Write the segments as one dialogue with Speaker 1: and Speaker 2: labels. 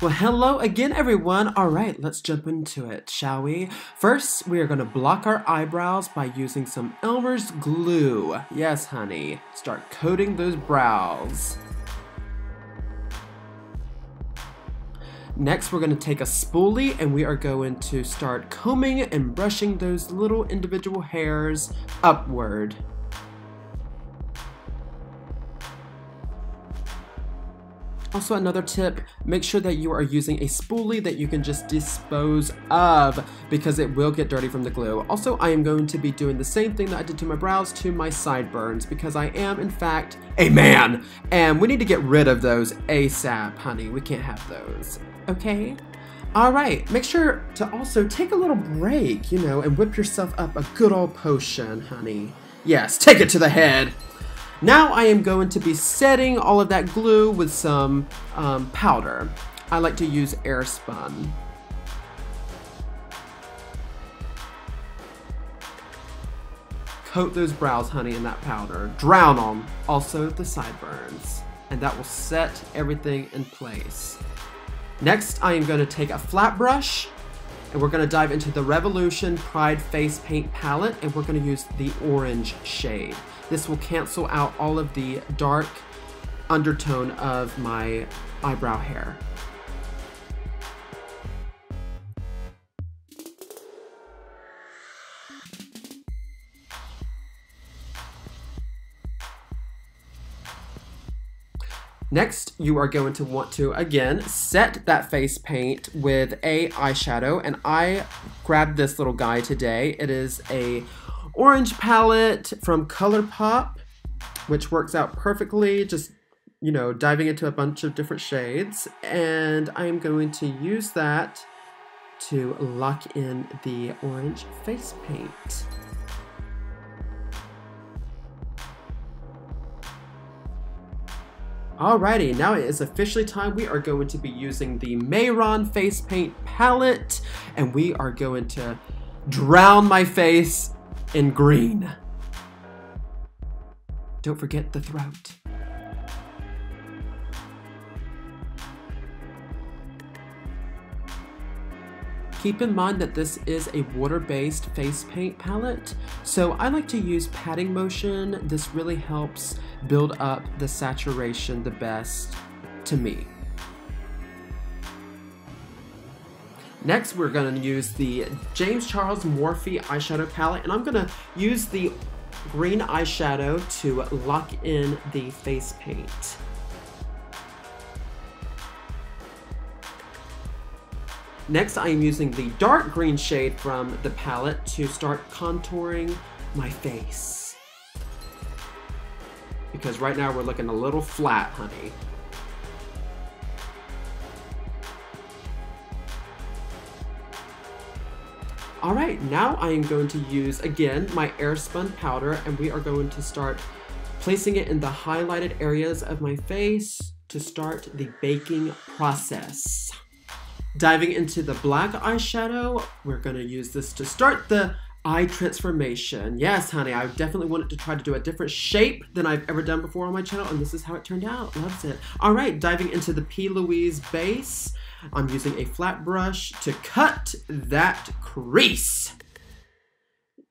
Speaker 1: Well, hello again, everyone. All right, let's jump into it, shall we? First, we are going to block our eyebrows by using some Elmer's glue. Yes, honey. Start coating those brows. Next, we're going to take a spoolie and we are going to start combing and brushing those little individual hairs upward. Also another tip, make sure that you are using a spoolie that you can just dispose of because it will get dirty from the glue. Also, I am going to be doing the same thing that I did to my brows to my sideburns because I am in fact a man and we need to get rid of those ASAP, honey. We can't have those, okay? All right, make sure to also take a little break, you know, and whip yourself up a good old potion, honey. Yes, take it to the head. Now I am going to be setting all of that glue with some um, powder. I like to use Airspun. Coat those brows, honey, in that powder. Drown them. Also the sideburns. And that will set everything in place. Next, I am going to take a flat brush and we're going to dive into the Revolution Pride Face Paint Palette and we're going to use the orange shade. This will cancel out all of the dark undertone of my eyebrow hair. Next, you are going to want to, again, set that face paint with a eyeshadow, and I grabbed this little guy today. It is a orange palette from ColourPop, which works out perfectly, just, you know, diving into a bunch of different shades. And I'm going to use that to lock in the orange face paint. Alrighty, now it is officially time. We are going to be using the Mehron face paint palette, and we are going to drown my face in green. Don't forget the throat. Keep in mind that this is a water-based face paint palette, so I like to use patting motion. This really helps build up the saturation the best to me. Next, we're going to use the James Charles Morphe eyeshadow palette, and I'm going to use the green eyeshadow to lock in the face paint. Next, I am using the dark green shade from the palette to start contouring my face. Because right now we're looking a little flat, honey. All right, now I am going to use, again, my Airspun powder, and we are going to start placing it in the highlighted areas of my face to start the baking process. Diving into the black eyeshadow, we're gonna use this to start the eye transformation. Yes, honey, I definitely wanted to try to do a different shape than I've ever done before on my channel, and this is how it turned out. Loves it. All right, diving into the P. Louise base. I'm using a flat brush to cut that crease.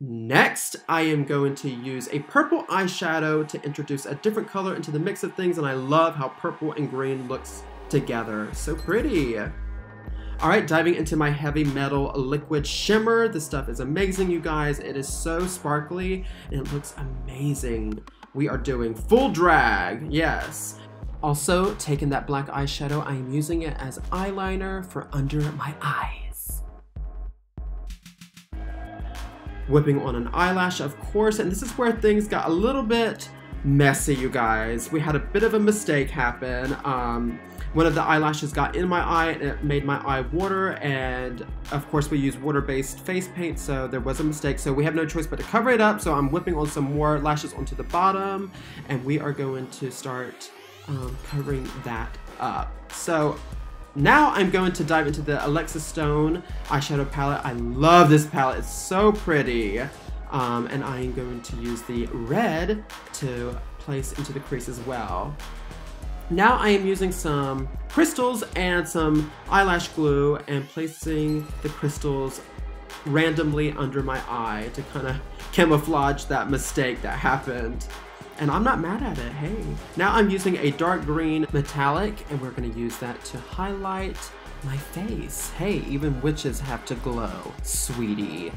Speaker 1: Next, I am going to use a purple eyeshadow to introduce a different color into the mix of things, and I love how purple and green looks together. So pretty. All right, diving into my heavy metal liquid shimmer. This stuff is amazing, you guys. It is so sparkly and it looks amazing. We are doing full drag, yes. Also, taking that black eyeshadow, I am using it as eyeliner for under my eyes. Whipping on an eyelash, of course, and this is where things got a little bit messy, you guys. We had a bit of a mistake happen. Um, one of the eyelashes got in my eye and it made my eye water and of course we use water-based face paint so there was a mistake so we have no choice but to cover it up so I'm whipping on some more lashes onto the bottom and we are going to start um, covering that up. So now I'm going to dive into the Alexis Stone eyeshadow palette. I love this palette, it's so pretty. Um, and I am going to use the red to place into the crease as well. Now I am using some crystals and some eyelash glue and placing the crystals randomly under my eye to kind of camouflage that mistake that happened. And I'm not mad at it, hey. Now I'm using a dark green metallic and we're gonna use that to highlight my face. Hey, even witches have to glow, sweetie.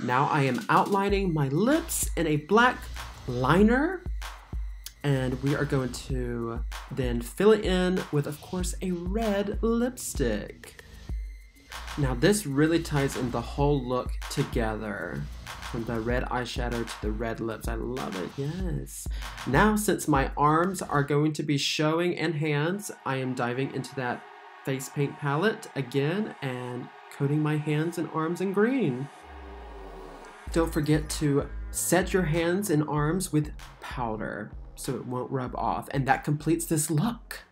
Speaker 1: Now I am outlining my lips in a black liner and we are going to then fill it in with, of course, a red lipstick. Now this really ties in the whole look together. From the red eyeshadow to the red lips. I love it, yes. Now, since my arms are going to be showing and hands, I am diving into that face paint palette again and coating my hands and arms in green. Don't forget to set your hands and arms with powder so it won't rub off. And that completes this look.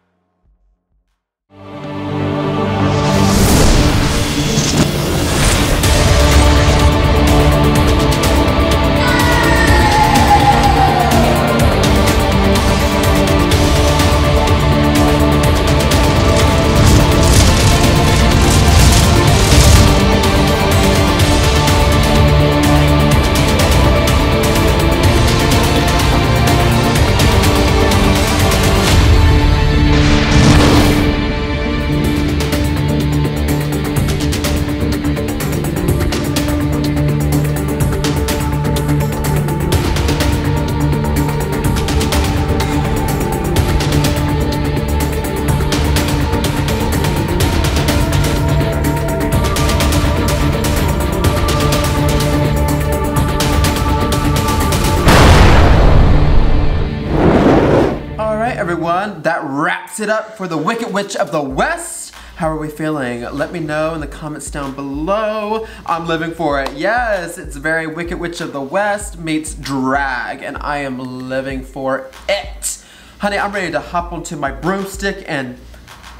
Speaker 2: It up for the Wicked Witch of the West. How are we feeling? Let me know in the comments down below. I'm living for it. Yes, it's very Wicked Witch of the West meets drag, and I am living for it. Honey, I'm ready to hop onto my broomstick and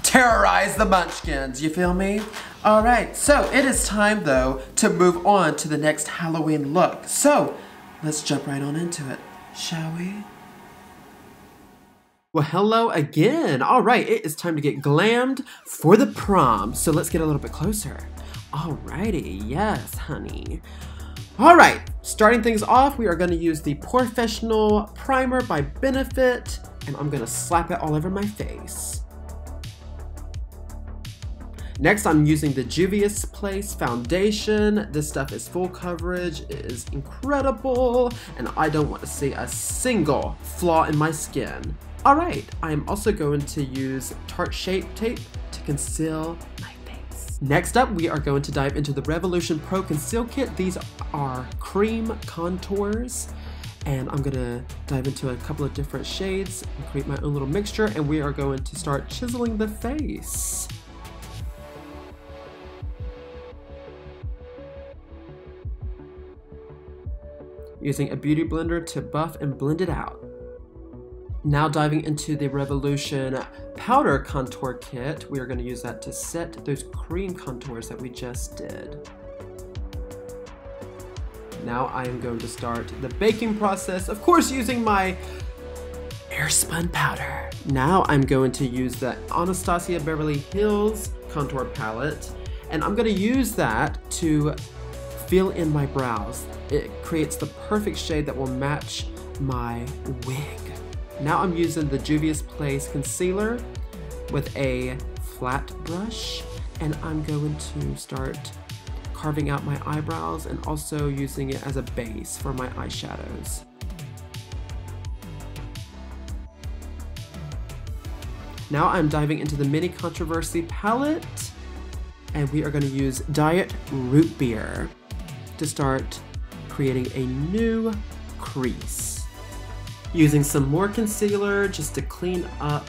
Speaker 2: terrorize the munchkins. You feel me? All right, so it is time though to move on to the next Halloween look. So let's jump right on into it, shall we?
Speaker 1: Well, hello again. All right, it is time to get glammed for the prom. So let's get a little bit closer. Alrighty, yes, honey. All right, starting things off, we are gonna use the POREfessional Primer by Benefit, and I'm gonna slap it all over my face. Next, I'm using the Juvia's Place Foundation. This stuff is full coverage, it is incredible, and I don't want to see a single flaw in my skin. Alright, I'm also going to use Tarte Shape Tape to conceal my face. Next up, we are going to dive into the Revolution Pro Conceal Kit. These are cream contours and I'm gonna dive into a couple of different shades and create my own little mixture and we are going to start chiseling the face. Using a beauty blender to buff and blend it out. Now diving into the Revolution Powder Contour Kit, we are going to use that to set those cream contours that we just did. Now I am going to start the baking process, of course using my airspun powder. Now I'm going to use the Anastasia Beverly Hills contour palette, and I'm going to use that to fill in my brows. It creates the perfect shade that will match my wig. Now I'm using the Juvia's Place concealer with a flat brush and I'm going to start carving out my eyebrows and also using it as a base for my eyeshadows. Now I'm diving into the Mini Controversy palette and we are going to use Diet Root Beer to start creating a new crease using some more concealer just to clean up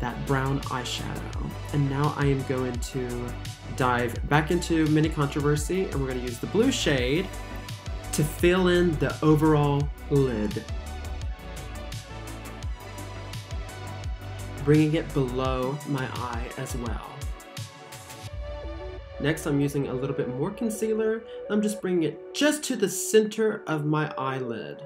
Speaker 1: that brown eyeshadow. And now I am going to dive back into Mini Controversy and we're going to use the blue shade to fill in the overall lid. Bringing it below my eye as well. Next, I'm using a little bit more concealer. I'm just bringing it just to the center of my eyelid.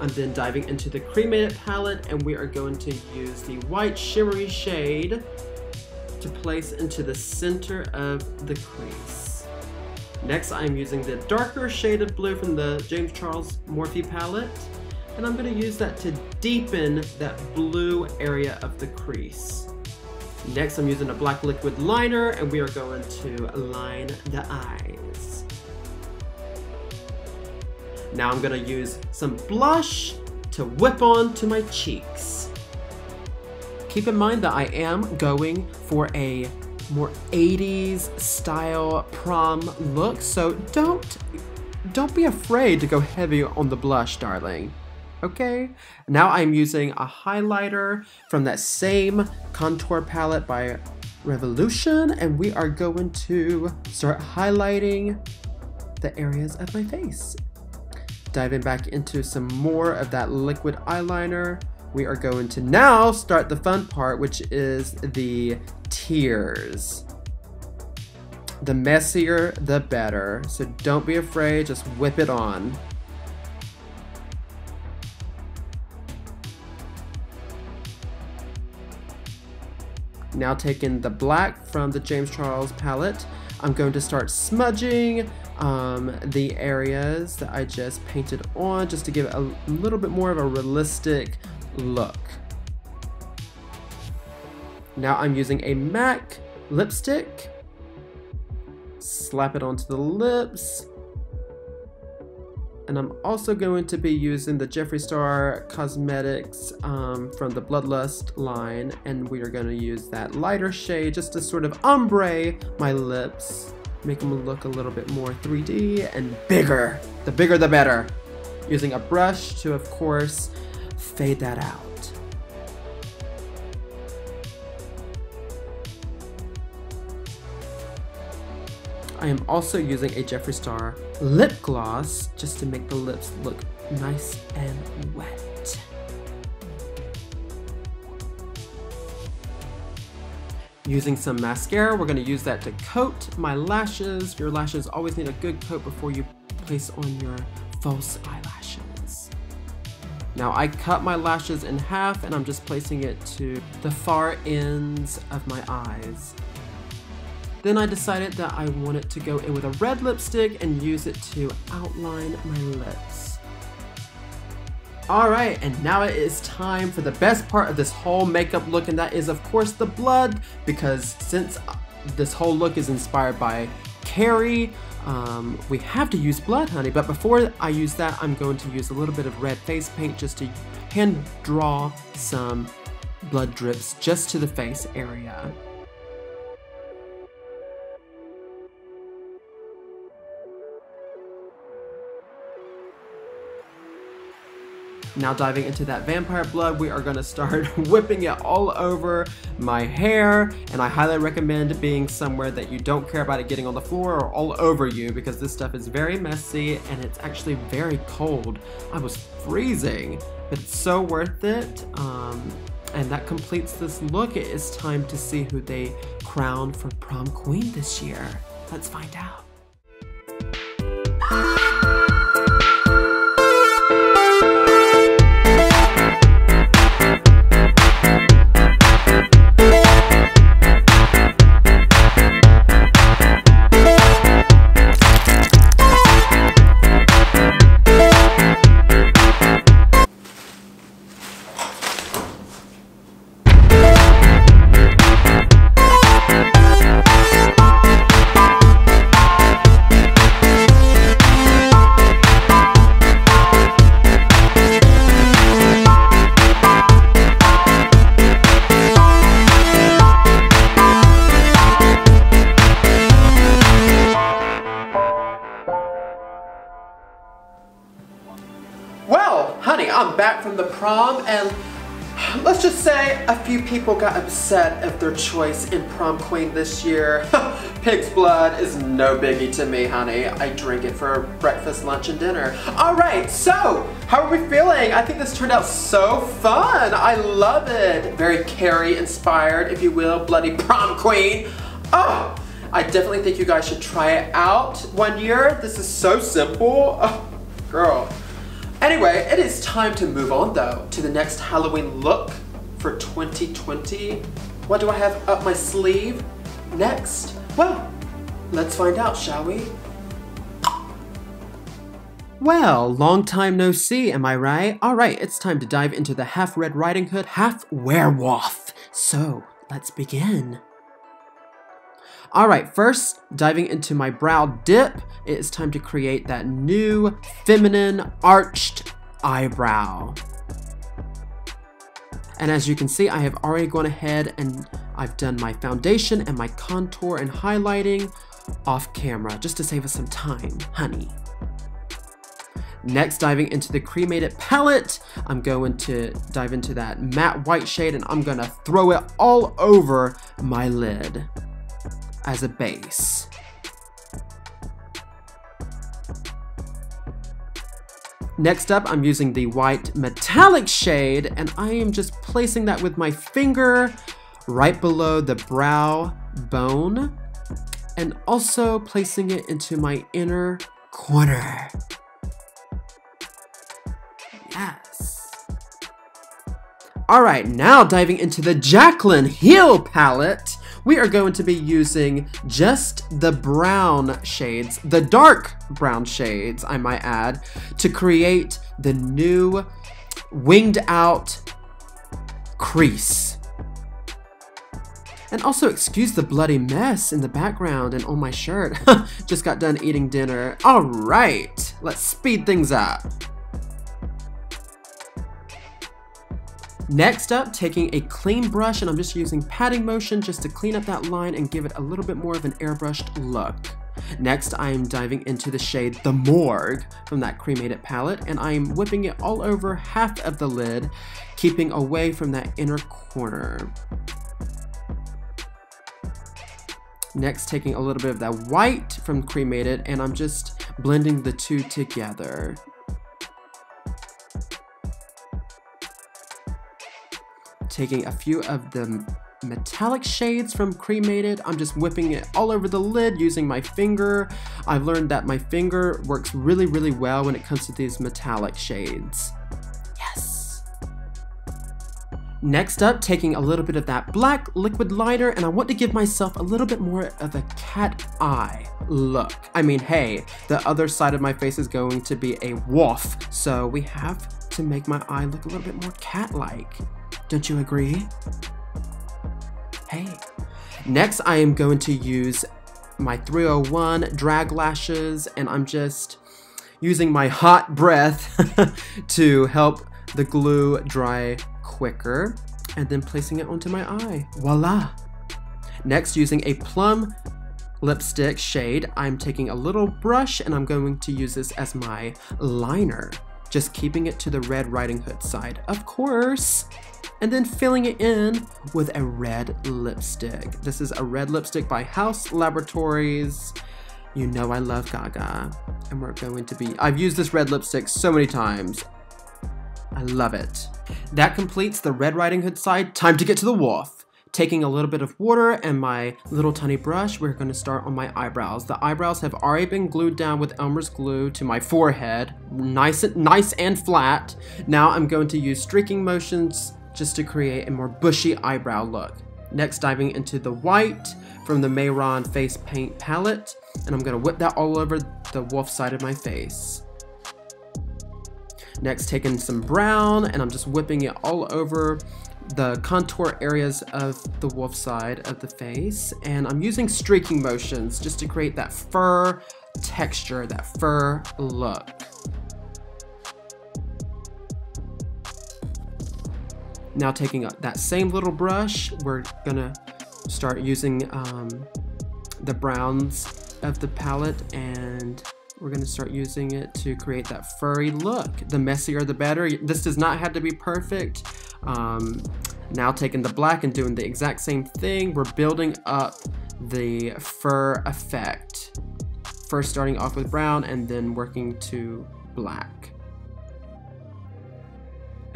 Speaker 1: I'm then diving into the cremated palette and we are going to use the white shimmery shade to place into the center of the crease. Next, I'm using the darker shade of blue from the James Charles Morphe palette and I'm going to use that to deepen that blue area of the crease. Next, I'm using a black liquid liner and we are going to line the eyes. Now I'm gonna use some blush to whip onto my cheeks. Keep in mind that I am going for a more 80s style prom look, so don't don't be afraid to go heavy on the blush, darling. Okay? Now I'm using a highlighter from that same contour palette by Revolution, and we are going to start highlighting the areas of my face diving back into some more of that liquid eyeliner. We are going to now start the fun part, which is the tears. The messier, the better. So don't be afraid, just whip it on. Now taking the black from the James Charles palette, I'm going to start smudging um, the areas that I just painted on just to give it a little bit more of a realistic look. Now I'm using a MAC lipstick, slap it onto the lips, and I'm also going to be using the Jeffree Star Cosmetics um, from the Bloodlust line, and we are going to use that lighter shade just to sort of ombre my lips make them look a little bit more 3D and bigger. The bigger the better. Using a brush to, of course, fade that out. I am also using a Jeffree Star lip gloss just to make the lips look nice and wet. Using some mascara, we're gonna use that to coat my lashes. Your lashes always need a good coat before you place on your false eyelashes. Now I cut my lashes in half and I'm just placing it to the far ends of my eyes. Then I decided that I wanted to go in with a red lipstick and use it to outline my lips. Alright, and now it is time for the best part of this whole makeup look, and that is of course the blood, because since uh, this whole look is inspired by Carrie, um, we have to use blood, honey. But before I use that, I'm going to use a little bit of red face paint just to hand draw some blood drips just to the face area. Now diving into that vampire blood, we are gonna start whipping it all over my hair, and I highly recommend being somewhere that you don't care about it getting on the floor or all over you because this stuff is very messy and it's actually very cold. I was freezing, but it's so worth it. Um, and that completes this look. It is time to see who they crown for prom queen this year. Let's find out.
Speaker 2: Upset at their choice in prom queen this year. Pig's blood is no biggie to me, honey. I drink it for breakfast, lunch, and dinner. All right, so how are we feeling? I think this turned out so fun. I love it. Very Carrie inspired, if you will, bloody prom queen. Oh, I definitely think you guys should try it out one year. This is so simple. Oh, girl. Anyway, it is time to move on though to the next Halloween look for 2020. What do I have up my sleeve next? Well, let's find out, shall we?
Speaker 1: Well, long time no see, am I right? Alright, it's time to dive into the half Red Riding Hood, half werewolf. So, let's begin. Alright, first, diving into my brow dip, it is time to create that new feminine arched eyebrow. And as you can see, I have already gone ahead and I've done my foundation and my contour and highlighting off camera, just to save us some time, honey. Next, diving into the cremated palette, I'm going to dive into that matte white shade and I'm gonna throw it all over my lid as a base. Next up, I'm using the white metallic shade, and I am just placing that with my finger right below the brow bone, and also placing it into my inner corner. Yes. All right, now diving into the Jaclyn Hill palette we are going to be using just the brown shades, the dark brown shades, I might add, to create the new winged out crease. And also excuse the bloody mess in the background and on my shirt. Just got done eating dinner. All right, let's speed things up. Next up, taking a clean brush and I'm just using patting motion just to clean up that line and give it a little bit more of an airbrushed look. Next, I am diving into the shade The Morgue from that cremated palette, and I am whipping it all over half of the lid, keeping away from that inner corner. Next, taking a little bit of that white from cremated, and I'm just blending the two together. Taking a few of the metallic shades from Cremated. I'm just whipping it all over the lid using my finger. I've learned that my finger works really, really well when it comes to these metallic shades. Yes. Next up, taking a little bit of that black liquid liner, and I want to give myself a little bit more of a cat eye look. I mean, hey, the other side of my face is going to be a wolf, so we have to make my eye look a little bit more cat-like. Don't you agree? Hey. Next, I am going to use my 301 drag lashes and I'm just using my hot breath to help the glue dry quicker and then placing it onto my eye. Voila! Next, using a plum lipstick shade, I'm taking a little brush and I'm going to use this as my liner. Just keeping it to the Red Riding Hood side, of course and then filling it in with a red lipstick. This is a red lipstick by Haus Laboratories. You know I love Gaga, and we're going to be, I've used this red lipstick so many times. I love it. That completes the Red Riding Hood side. Time to get to the wolf. Taking a little bit of water and my little tiny brush, we're going to start on my eyebrows. The eyebrows have already been glued down with Elmer's glue to my forehead, nice, and, nice and flat. Now I'm going to use streaking motions just to create a more bushy eyebrow look. Next, diving into the white from the Mehron Face Paint palette, and I'm gonna whip that all over the wolf side of my face. Next, taking some brown, and I'm just whipping it all over the contour areas of the wolf side of the face, and I'm using streaking motions just to create that fur texture, that fur look. Now taking that same little brush, we're gonna start using um, the browns of the palette and we're to start using it to create that furry look. The messier the better. This does not have to be perfect. Um, now taking the black and doing the exact same thing, we're building up the fur effect. First starting off with brown and then working to black.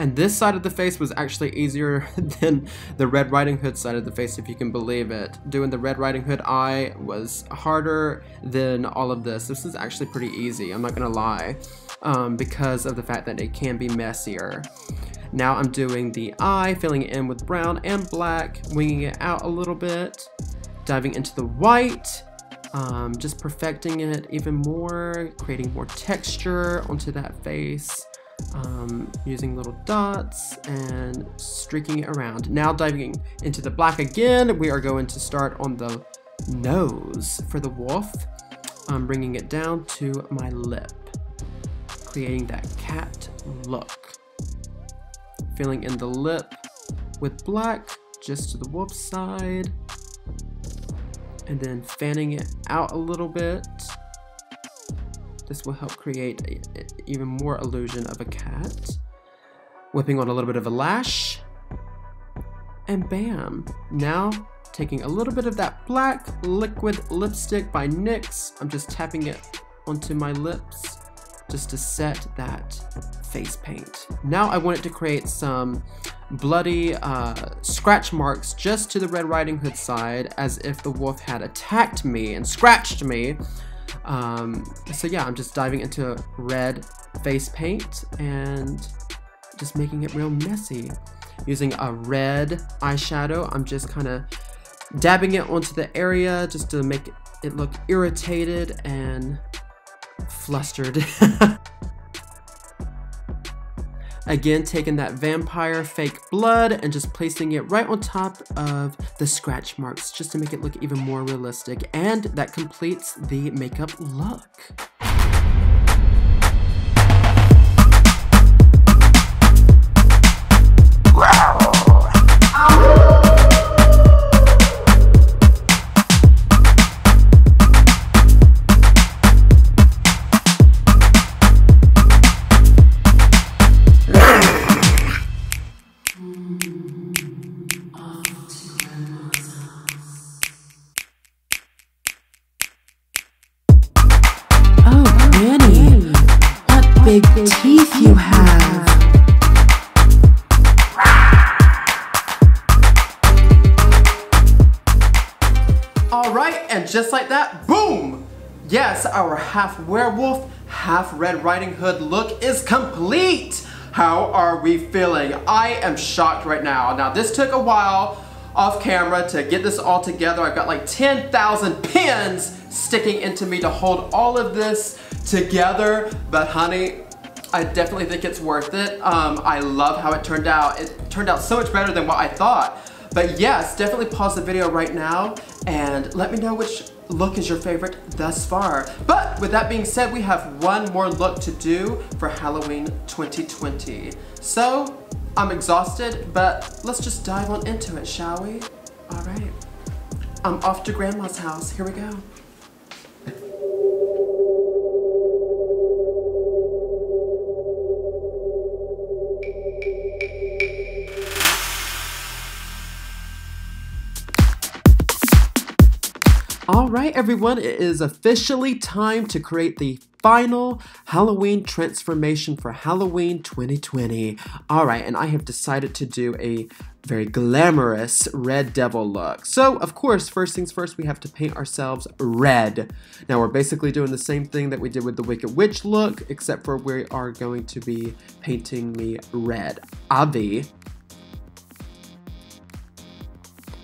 Speaker 1: And this side of the face was actually easier than the Red Riding Hood side of the face, if you can believe it. Doing the Red Riding Hood eye was harder than all of this. This is actually pretty easy, I'm not gonna lie, um, because of the fact that it can be messier. Now I'm doing the eye, filling it in with brown and black, winging it out a little bit, diving into the white, um, just perfecting it even more, creating more texture onto that face, um, using little dots and streaking it around. Now diving into the black again, we are going to start on the nose for the wolf, I'm bringing it down to my lip, creating that cat look filling in the lip with black just to the wolf side and then fanning it out a little bit this will help create a, a, even more illusion of a cat whipping on a little bit of a lash and bam now taking a little bit of that black liquid lipstick by NYX I'm just tapping it onto my lips just to set that face paint. Now I wanted to create some bloody uh, scratch marks just to the Red Riding Hood side as if the wolf had attacked me and scratched me. Um, so yeah, I'm just diving into red face paint and just making it real messy. Using a red eyeshadow, I'm just kind of dabbing it onto the area just to make it look irritated and flustered. Again, taking that vampire fake blood and just placing it right on top of the scratch marks just to make it look even more realistic. And that completes the makeup look. big half werewolf, half Red Riding Hood look is complete! How are we feeling? I am shocked right now. Now, this took a while off camera to get this all together. I've got like 10,000 pins sticking into me to hold all of this together, but honey, I definitely think it's worth it. Um, I love how it turned out. It turned out so much better than what I thought. But yes, definitely pause the video right now and let me know which look is your favorite thus far. But with that being said, we have one more look to do for Halloween 2020. So, I'm exhausted, but let's just dive on into it, shall we? All right. I'm off to grandma's house. Here we go. Everyone, it is officially time to create the final Halloween transformation for Halloween 2020. All right, and I have decided to do a very glamorous red devil look. So, of course, first things first, we have to paint ourselves red. Now, we're basically doing the same thing that we did with the Wicked Witch look, except for we are going to be painting me red. Avi.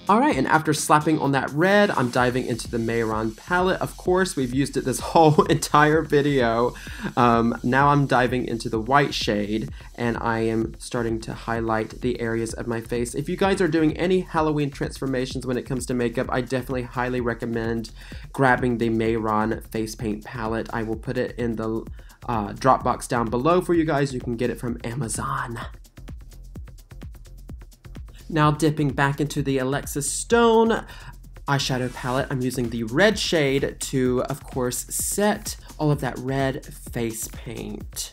Speaker 1: Alright, and after slapping on that red, I'm diving into the Mehron palette. Of course, we've used it this whole entire video. Um, now I'm diving into the white shade, and I am starting to highlight the areas of my face. If you guys are doing any Halloween transformations when it comes to makeup, I definitely highly recommend grabbing the Mehron face paint palette. I will put it in the uh, drop box down below for you guys. You can get it from Amazon. Now dipping back into the Alexis Stone eyeshadow palette, I'm using the red shade to, of course, set all of that red face paint.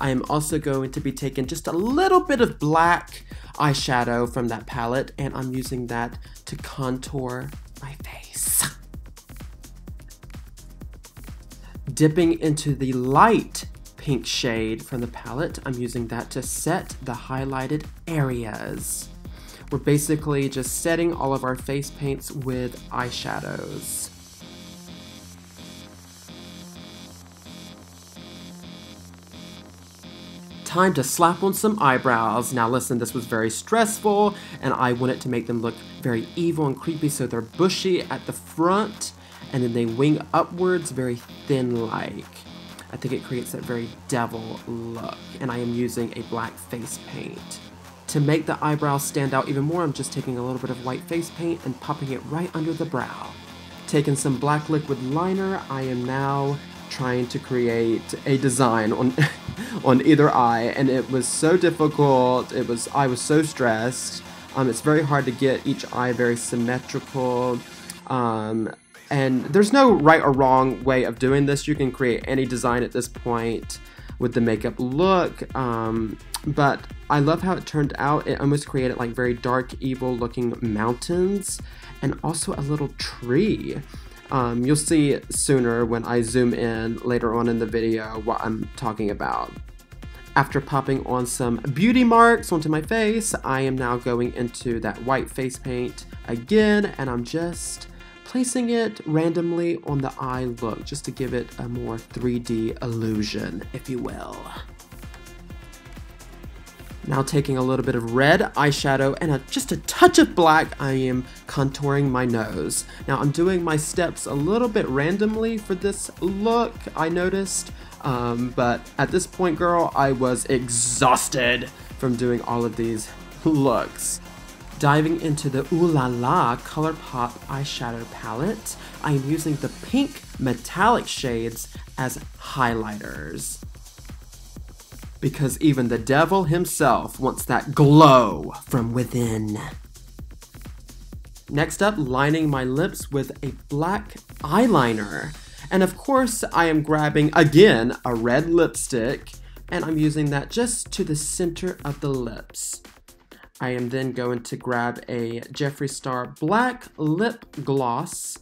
Speaker 1: I am also going to be taking just a little bit of black eyeshadow from that palette and I'm using that to contour my face. Dipping into the light pink shade from the palette, I'm using that to set the highlighted areas. We're basically just setting all of our face paints with eyeshadows. Time to slap on some eyebrows. Now listen, this was very stressful and I wanted to make them look very evil and creepy so they're bushy at the front and then they wing upwards very thin-like. I think it creates that very devil look and I am using a black face paint. To make the eyebrows stand out even more, I'm just taking a little bit of white face paint and popping it right under the brow. Taking some black liquid liner, I am now trying to create a design on on either eye and it was so difficult. It was I was so stressed. Um, it's very hard to get each eye very symmetrical. Um, and there's no right or wrong way of doing this. You can create any design at this point with the makeup look. Um, but I love how it turned out. It almost created like very dark, evil looking mountains and also a little tree. Um, you'll see sooner when I zoom in later on in the video what I'm talking about. After popping on some beauty marks onto my face, I am now going into that white face paint again and I'm just placing it randomly on the eye look just to give it a more 3D illusion, if you will. Now taking a little bit of red eyeshadow and a, just a touch of black, I am contouring my nose. Now I'm doing my steps a little bit randomly for this look, I noticed. Um, but at this point, girl, I was exhausted from doing all of these looks. Diving into the Ooh La La ColourPop eyeshadow palette, I am using the pink metallic shades as highlighters because even the devil himself wants that glow from within. Next up, lining my lips with a black eyeliner. And of course, I am grabbing again a red lipstick and I'm using that just to the center of the lips. I am then going to grab a Jeffree Star black lip gloss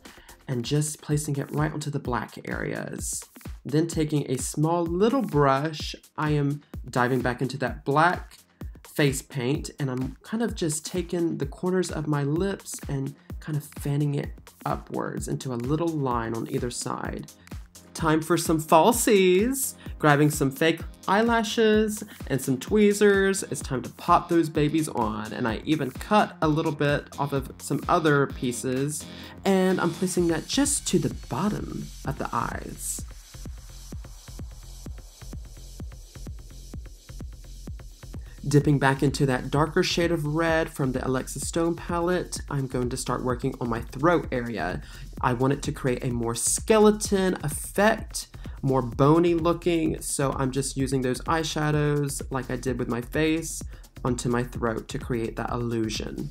Speaker 1: and just placing it right onto the black areas. Then taking a small little brush, I am diving back into that black face paint and I'm kind of just taking the corners of my lips and kind of fanning it upwards into a little line on either side. Time for some falsies. Grabbing some fake eyelashes and some tweezers. It's time to pop those babies on. And I even cut a little bit off of some other pieces. And I'm placing that just to the bottom of the eyes. Dipping back into that darker shade of red from the Alexis Stone palette, I'm going to start working on my throat area. I want it to create a more skeleton effect, more bony looking, so I'm just using those eyeshadows like I did with my face onto my throat to create that illusion.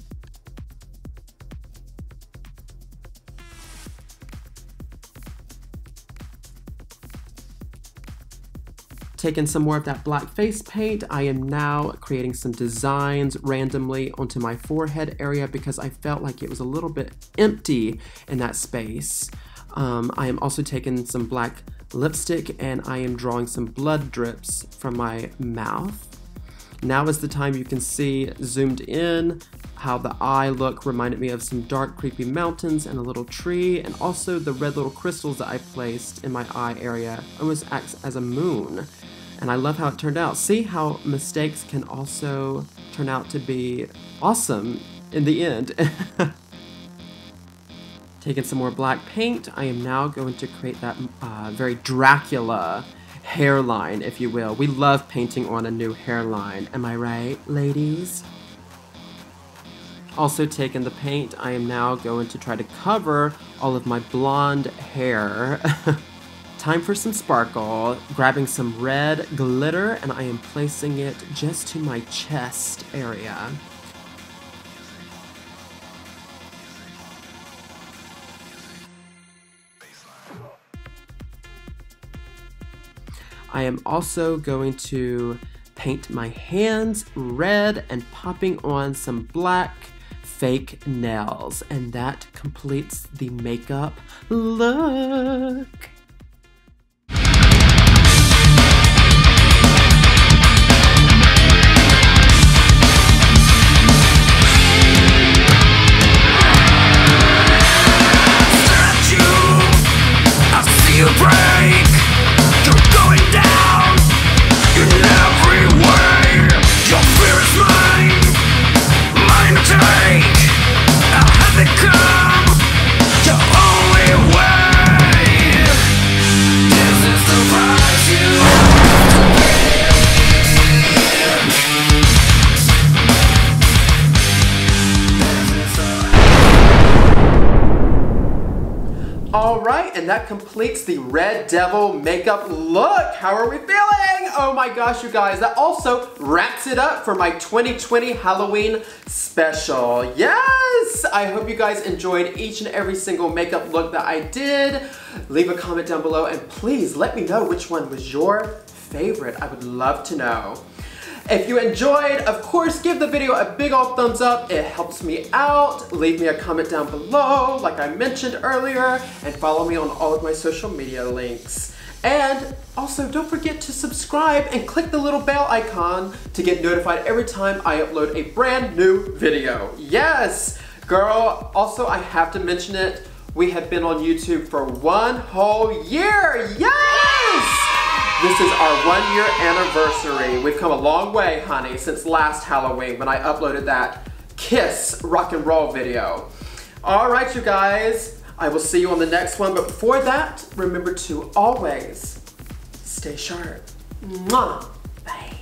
Speaker 1: Taking some more of that black face paint, I am now creating some designs randomly onto my forehead area because I felt like it was a little bit empty in that space. Um, I am also taking some black lipstick and I am drawing some blood drips from my mouth. Now is the time you can see zoomed in how the eye look reminded me of some dark creepy mountains and a little tree and also the red little crystals that I placed in my eye area almost acts as a moon and I love how it turned out. See how mistakes can also turn out to be awesome in the end. Taking some more black paint, I am now going to create that uh, very Dracula hairline, if you will. We love painting on a new hairline, am I right, ladies? Also taking the paint, I am now going to try to cover all of my blonde hair. Time for some sparkle. Grabbing some red glitter and I am placing it just to my chest area.
Speaker 2: I am also going to paint my hands red and popping on some black fake nails. And that completes the makeup look.
Speaker 1: Completes the Red Devil makeup look. How are we feeling? Oh my gosh, you guys. That also wraps it up for my 2020 Halloween special. Yes! I hope you guys enjoyed each and every single makeup look that I did. Leave a comment down below and please let me know which one was your favorite. I would love to know. If you enjoyed, of course, give the video a big old thumbs up. It helps me out. Leave me a comment down below, like I mentioned earlier, and follow me on all of my social media links. And also, don't forget to subscribe and click the little bell icon to get notified every time I upload a brand new video. Yes, girl. Also, I have to mention it. We have been on YouTube for one whole year. Yes! This is our one year anniversary. We've come a long way, honey, since last Halloween when I uploaded that Kiss rock and roll video. All right, you guys, I will see you on the next one. But before that, remember to always stay sharp. Mwah. Bye.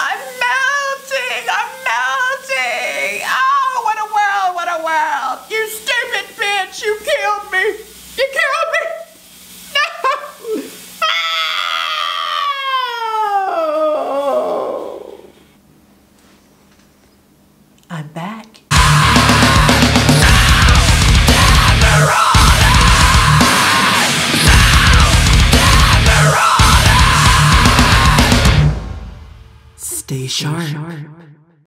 Speaker 1: I'm melting, I'm melting. Oh, what a world, what a world. You stupid bitch, you killed me. You killed me.
Speaker 2: Stay sharp.